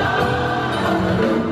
Hallelujah.